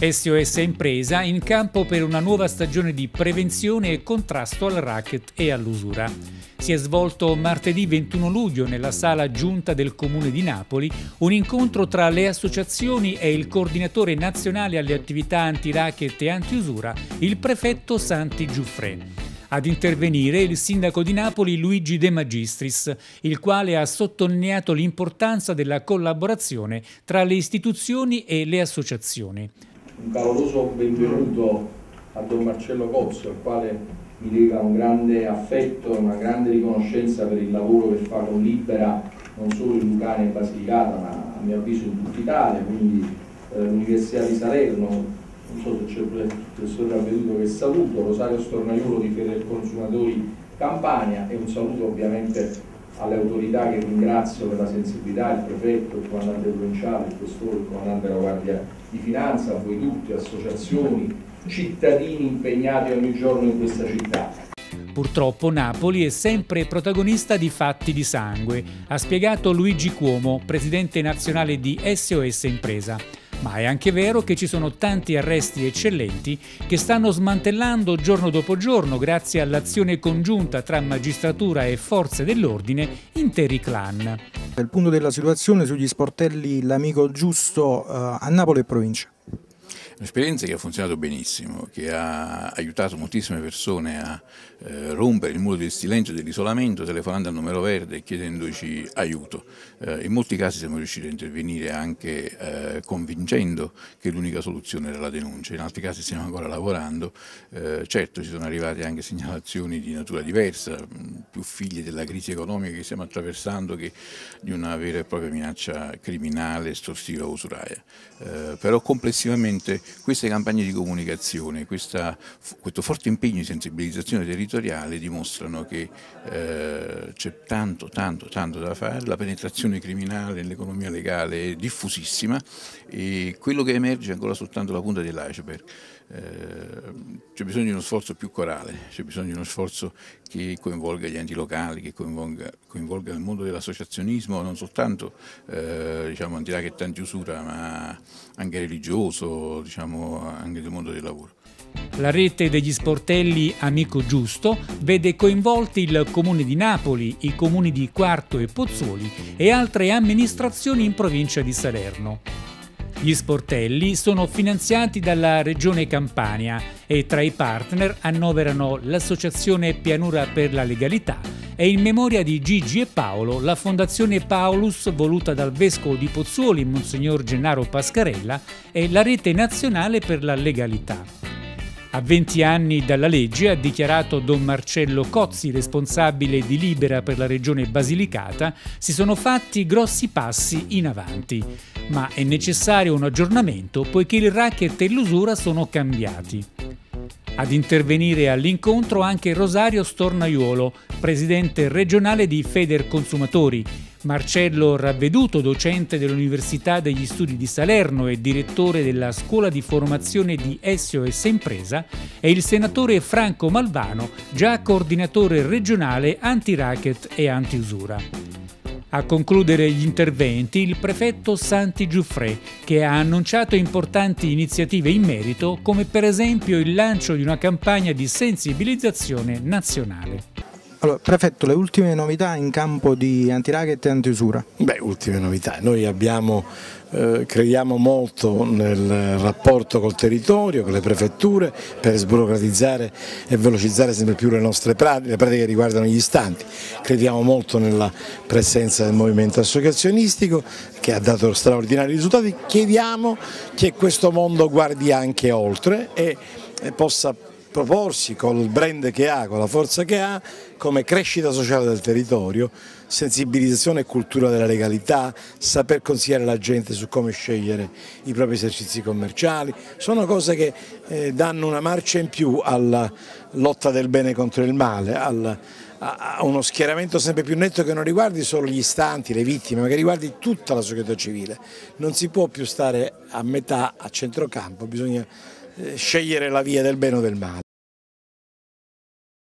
SOS Impresa in campo per una nuova stagione di prevenzione e contrasto al racket e all'usura. Si è svolto martedì 21 luglio nella sala giunta del Comune di Napoli un incontro tra le associazioni e il coordinatore nazionale alle attività anti-racket e anti-usura, il prefetto Santi Giuffre. Ad intervenire il sindaco di Napoli Luigi De Magistris, il quale ha sottolineato l'importanza della collaborazione tra le istituzioni e le associazioni. Un caloroso benvenuto a Don Marcello Cozzo, al quale mi lega un grande affetto e una grande riconoscenza per il lavoro che fa con Libera, non solo in Lucania e Basilicata, ma a mio avviso in tutta Italia, quindi eh, l'Università di Salerno, non so se c'è il professore Ravveduto che saluto, Rosario Stornaiolo di Fede Consumatori Campania e un saluto ovviamente alle autorità che ringrazio per la sensibilità, il prefetto, il comandante provinciale, il questore, il comandante della Guardia di Finanza, voi tutti, associazioni, cittadini impegnati ogni giorno in questa città. Purtroppo Napoli è sempre protagonista di fatti di sangue, ha spiegato Luigi Cuomo, presidente nazionale di SOS Impresa ma è anche vero che ci sono tanti arresti eccellenti che stanno smantellando giorno dopo giorno, grazie all'azione congiunta tra magistratura e forze dell'ordine, interi clan. Il punto della situazione sugli sportelli L'Amico Giusto eh, a Napoli e provincia. Un'esperienza che ha funzionato benissimo, che ha aiutato moltissime persone a eh, rompere il muro del silenzio e dell'isolamento telefonando al numero verde e chiedendoci aiuto. Eh, in molti casi siamo riusciti a intervenire anche eh, convincendo che l'unica soluzione era la denuncia, in altri casi stiamo ancora lavorando. Eh, certo ci sono arrivate anche segnalazioni di natura diversa, più figlie della crisi economica che stiamo attraversando che di una vera e propria minaccia criminale, estorsiva o usuraia. Eh, però complessivamente queste campagne di comunicazione, questa, questo forte impegno di sensibilizzazione territoriale dimostrano che eh, c'è tanto, tanto, tanto da fare, la penetrazione criminale nell'economia legale è diffusissima e quello che emerge è ancora soltanto la punta dell'iceberg. Eh, c'è bisogno di uno sforzo più corale, c'è bisogno di uno sforzo che coinvolga gli enti locali, che coinvolga, coinvolga il mondo dell'associazionismo, non soltanto eh, diciamo, anti-racket, anti-usura, ma anche religioso, diciamo, anche del mondo del lavoro. La rete degli sportelli Amico Giusto vede coinvolti il Comune di Napoli, i comuni di Quarto e Pozzuoli e altre amministrazioni in provincia di Salerno. Gli sportelli sono finanziati dalla Regione Campania e tra i partner annoverano l'Associazione Pianura per la Legalità e in memoria di Gigi e Paolo la Fondazione Paulus voluta dal Vescovo di Pozzuoli Monsignor Gennaro Pascarella e la Rete Nazionale per la Legalità. A 20 anni dalla legge, ha dichiarato Don Marcello Cozzi, responsabile di Libera per la regione Basilicata, si sono fatti grossi passi in avanti. Ma è necessario un aggiornamento poiché il racket e l'usura sono cambiati. Ad intervenire all'incontro anche Rosario Stornaiuolo, presidente regionale di Feder Consumatori, Marcello Ravveduto, docente dell'Università degli Studi di Salerno e direttore della Scuola di Formazione di SOS Impresa, e il senatore Franco Malvano, già coordinatore regionale anti-racket e anti-usura. A concludere gli interventi il prefetto Santi Giuffre, che ha annunciato importanti iniziative in merito, come per esempio il lancio di una campagna di sensibilizzazione nazionale. Allora, prefetto, le ultime novità in campo di antiracket e antiusura? Beh, ultime novità. Noi abbiamo, eh, crediamo molto nel rapporto col territorio, con le prefetture, per sburocratizzare e velocizzare sempre più le nostre pratiche, le pratiche che riguardano gli istanti. Crediamo molto nella presenza del movimento associazionistico che ha dato straordinari risultati. Chiediamo che questo mondo guardi anche oltre e possa proporsi col brand che ha, con la forza che ha, come crescita sociale del territorio, sensibilizzazione e cultura della legalità, saper consigliare la gente su come scegliere i propri esercizi commerciali, sono cose che eh, danno una marcia in più alla lotta del bene contro il male, al, a uno schieramento sempre più netto che non riguardi solo gli istanti, le vittime, ma che riguardi tutta la società civile. Non si può più stare a metà, a centrocampo, bisogna eh, scegliere la via del bene o del male.